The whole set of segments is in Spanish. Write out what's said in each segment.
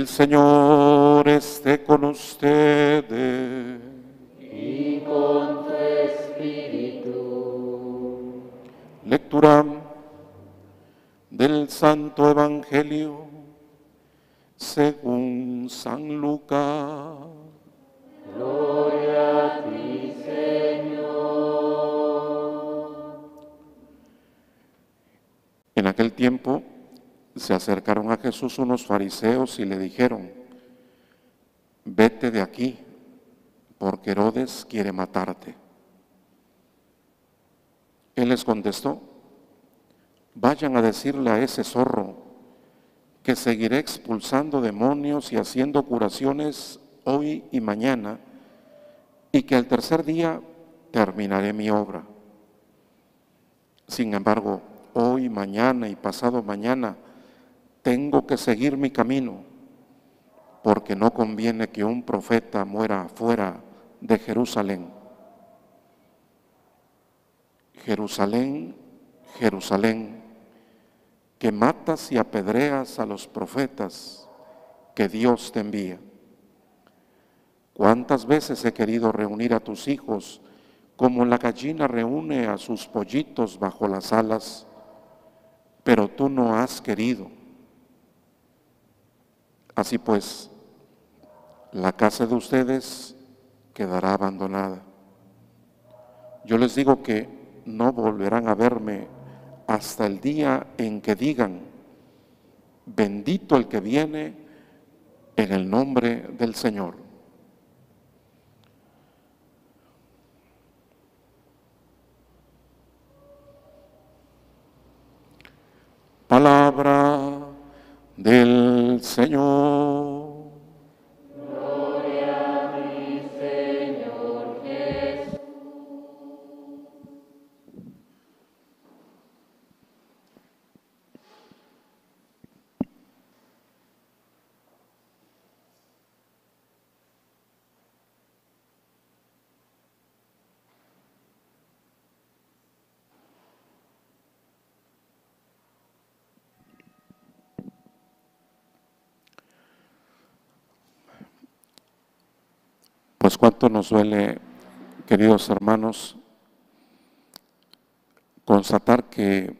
El Señor esté con ustedes. Y con tu espíritu. Lectura del Santo Evangelio según San Lucas. Gloria a ti, Señor. En aquel tiempo se acercaron a Jesús unos fariseos y le dijeron, vete de aquí, porque Herodes quiere matarte. Él les contestó, vayan a decirle a ese zorro que seguiré expulsando demonios y haciendo curaciones hoy y mañana, y que al tercer día terminaré mi obra. Sin embargo, hoy, mañana y pasado mañana, tengo que seguir mi camino, porque no conviene que un profeta muera fuera de Jerusalén. Jerusalén, Jerusalén, que matas y apedreas a los profetas que Dios te envía. ¿Cuántas veces he querido reunir a tus hijos como la gallina reúne a sus pollitos bajo las alas, pero tú no has querido? Así pues, la casa de ustedes quedará abandonada. Yo les digo que no volverán a verme hasta el día en que digan, bendito el que viene en el nombre del Señor. Palabra del Señor. Pues cuánto nos duele, queridos hermanos, constatar que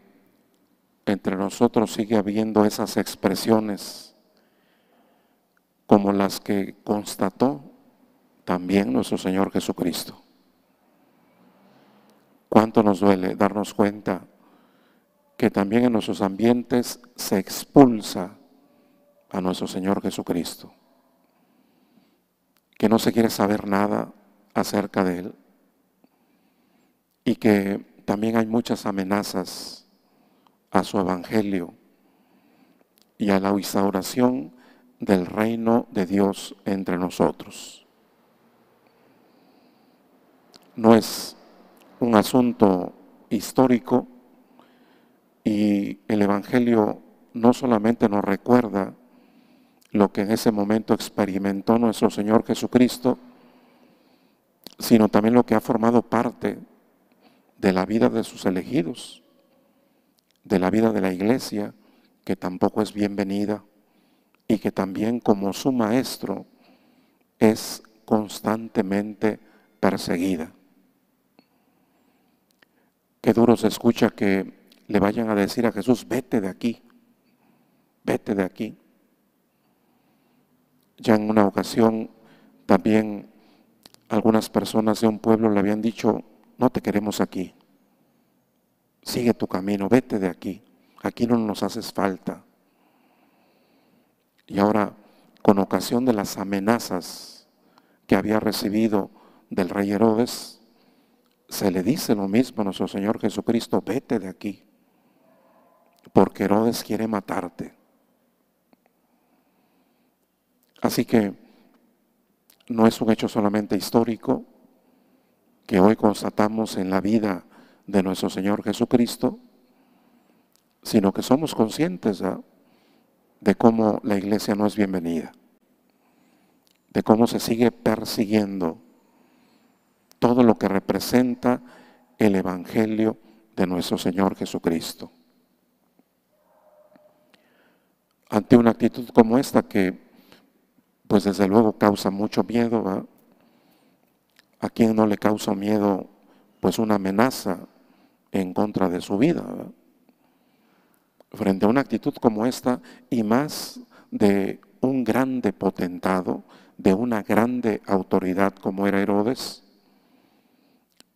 entre nosotros sigue habiendo esas expresiones como las que constató también nuestro Señor Jesucristo. Cuánto nos duele darnos cuenta que también en nuestros ambientes se expulsa a nuestro Señor Jesucristo que no se quiere saber nada acerca de él y que también hay muchas amenazas a su evangelio y a la instauración del reino de Dios entre nosotros. No es un asunto histórico y el Evangelio no solamente nos recuerda lo que en ese momento experimentó nuestro Señor Jesucristo, sino también lo que ha formado parte de la vida de sus elegidos, de la vida de la iglesia, que tampoco es bienvenida y que también como su maestro es constantemente perseguida. Qué duro se escucha que le vayan a decir a Jesús, vete de aquí, vete de aquí. Ya en una ocasión también algunas personas de un pueblo le habían dicho, no te queremos aquí, sigue tu camino, vete de aquí, aquí no nos haces falta. Y ahora, con ocasión de las amenazas que había recibido del rey Herodes, se le dice lo mismo a nuestro Señor Jesucristo, vete de aquí, porque Herodes quiere matarte. Así que no es un hecho solamente histórico que hoy constatamos en la vida de nuestro Señor Jesucristo, sino que somos conscientes de cómo la iglesia no es bienvenida, de cómo se sigue persiguiendo todo lo que representa el Evangelio de nuestro Señor Jesucristo. Ante una actitud como esta que pues desde luego causa mucho miedo. ¿A quien no le causa miedo? Pues una amenaza en contra de su vida. Frente a una actitud como esta y más de un grande potentado, de una grande autoridad como era Herodes,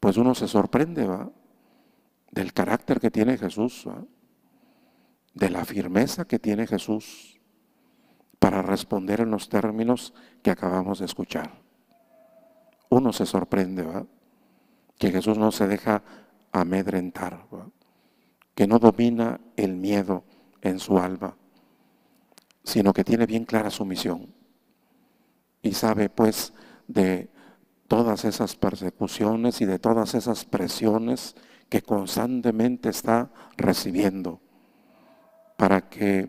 pues uno se sorprende, ¿va? Del carácter que tiene Jesús, de la firmeza que tiene Jesús para responder en los términos que acabamos de escuchar. Uno se sorprende, ¿va? Que Jesús no se deja amedrentar, que no domina el miedo en su alma, sino que tiene bien clara su misión y sabe pues de todas esas persecuciones y de todas esas presiones que constantemente está recibiendo para que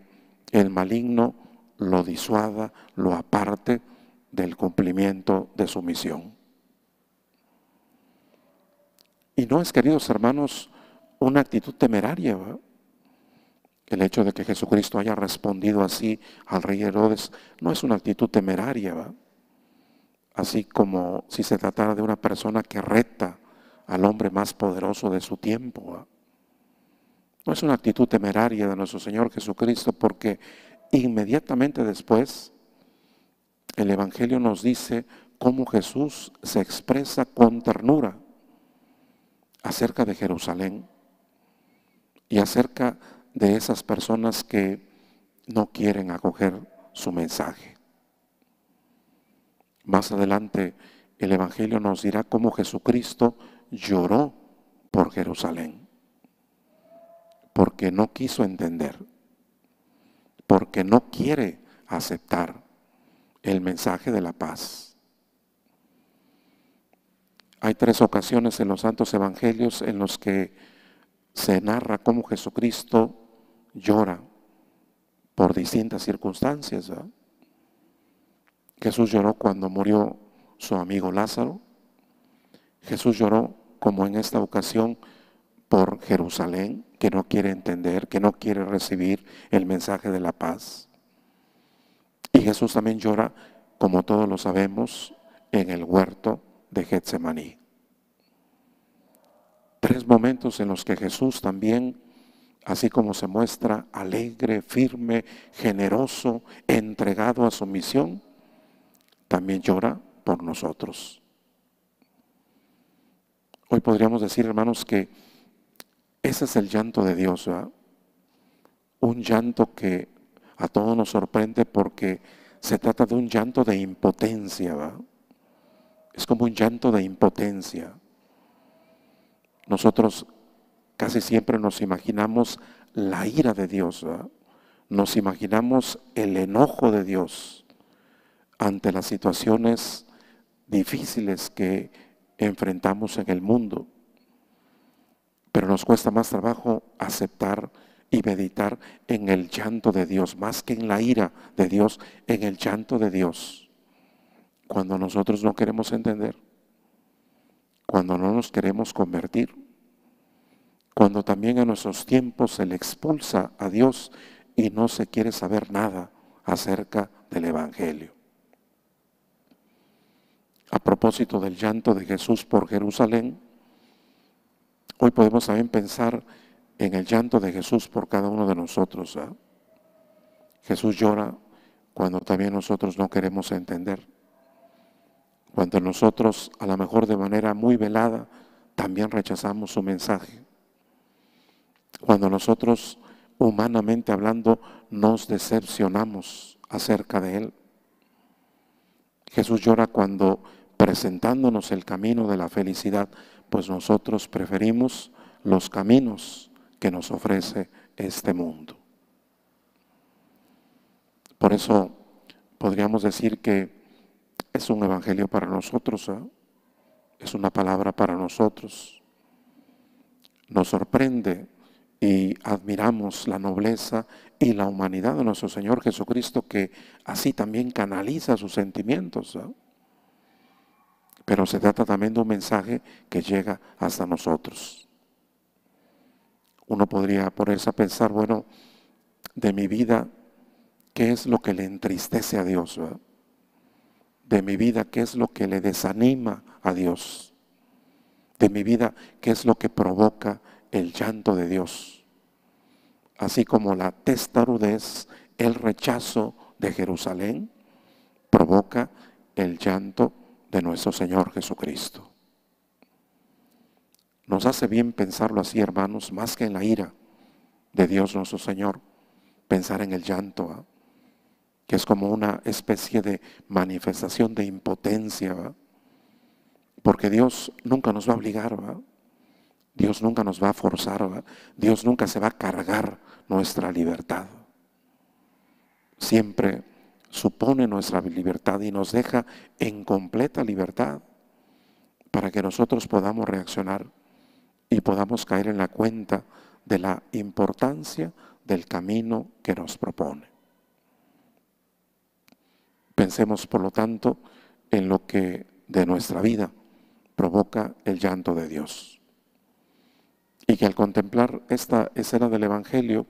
el maligno lo disuada, lo aparte del cumplimiento de su misión. Y no es, queridos hermanos, una actitud temeraria. El hecho de que Jesucristo haya respondido así al rey Herodes no es una actitud temeraria. Así como si se tratara de una persona que reta al hombre más poderoso de su tiempo. No es una actitud temeraria de nuestro Señor Jesucristo porque inmediatamente después el Evangelio nos dice cómo Jesús se expresa con ternura acerca de Jerusalén y acerca de esas personas que no quieren acoger su mensaje. Más adelante el Evangelio nos dirá cómo Jesucristo lloró por Jerusalén, porque no quiso entender, porque no quiere aceptar el mensaje de la paz. Hay tres ocasiones en los santos evangelios en los que se narra cómo Jesucristo llora por distintas circunstancias. Jesús lloró cuando murió su amigo Lázaro. Jesús lloró como en esta ocasión por Jerusalén, que no quiere entender, que no quiere recibir el mensaje de la paz. Y Jesús también llora, como todos lo sabemos, en el huerto de Getsemaní. Tres momentos en los que Jesús también, así como se muestra alegre, firme, generoso, entregado a su misión, también llora por nosotros. Hoy podríamos decir, hermanos, que ese es el llanto de Dios, un llanto que a todos nos sorprende porque se trata de un llanto de impotencia. Es como un llanto de impotencia. Nosotros casi siempre nos imaginamos la ira de Dios, nos imaginamos el enojo de Dios ante las situaciones difíciles que enfrentamos en el mundo. Pero nos cuesta más trabajo aceptar y meditar en el llanto de Dios, más que en la ira de Dios, en el llanto de Dios cuando nosotros no queremos entender, cuando no nos queremos convertir, cuando también en nuestros tiempos se le expulsa a Dios y no se quiere saber nada acerca del Evangelio. A propósito del llanto de Jesús por Jerusalén, hoy podemos también pensar en el llanto de Jesús por cada uno de nosotros. Jesús llora cuando también nosotros no queremos entender. Cuando nosotros, a lo mejor de manera muy velada, también rechazamos su mensaje. Cuando nosotros, humanamente hablando, nos decepcionamos acerca de Él. Jesús llora cuando presentándonos el camino de la felicidad, pues nosotros preferimos los caminos que nos ofrece este mundo. Por eso podríamos decir que es un evangelio para nosotros, ¿eh? es una palabra para nosotros. Nos sorprende y admiramos la nobleza y la humanidad de nuestro Señor Jesucristo que así también canaliza sus sentimientos. ¿eh? Pero se trata también de un mensaje que llega hasta nosotros. Uno podría ponerse a pensar, bueno, de mi vida, ¿qué es lo que le entristece a Dios? de mi vida qué es lo que le desanima a Dios, de mi vida qué es lo que provoca el llanto de Dios, así como la testarudez, el rechazo de Jerusalén, provoca el llanto nuestro Señor Jesucristo. Nos hace bien pensarlo así, hermanos, más que en la ira de Dios nuestro Señor, pensar en el llanto. que es como una especie de manifestación de impotencia, porque Dios nunca nos va a obligar, Dios nunca nos va a forzar, Dios nunca se va a cargar nuestra libertad. Siempre supone nuestra libertad y nos deja en completa libertad para que nosotros podamos reaccionar y podamos caer en la cuenta de la importancia del camino que nos propone. Pensemos, por lo tanto, en lo que de nuestra vida provoca el llanto de Dios. Y que al contemplar esta escena del Evangelio,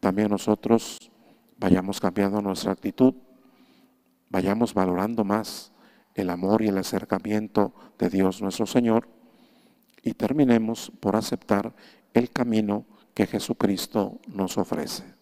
también nosotros vayamos cambiando nuestra actitud, vayamos valorando más el amor y el acercamiento de Dios nuestro Señor y terminemos por aceptar el camino que Jesucristo nos ofrece.